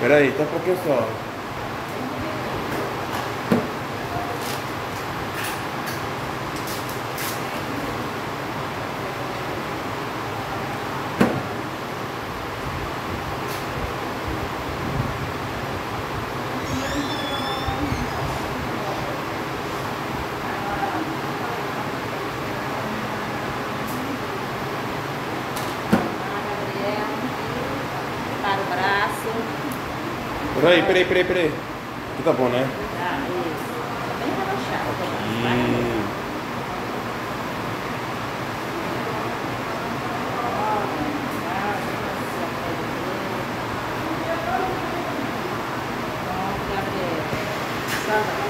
Peraí, tá um pouquinho só. Peraí, peraí, peraí, peraí. Aqui tá bom, né? Tá, isso. Bem relaxado.